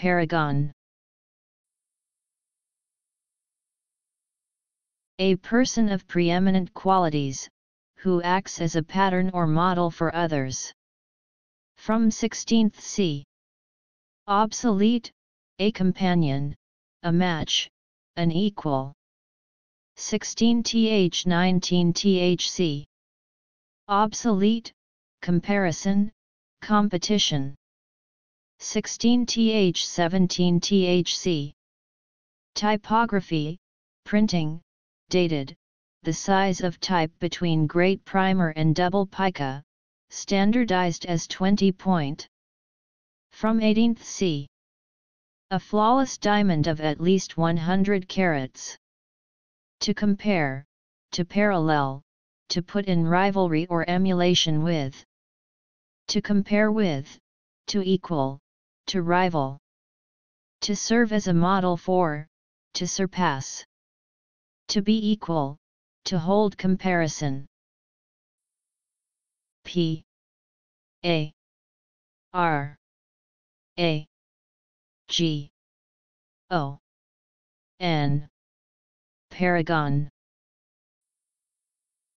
Paragon A person of preeminent qualities, who acts as a pattern or model for others. From 16th c. Obsolete, a companion, a match, an equal. 16th 19th c. Obsolete, comparison, competition. 16th 17th Typography, printing, dated, the size of type between great primer and double pica, standardized as 20 point. From 18th c. A flawless diamond of at least 100 carats. To compare, to parallel, to put in rivalry or emulation with. To compare with, to equal, to rival. To serve as a model for, to surpass. To be equal, to hold comparison. P A R A G O N Paragon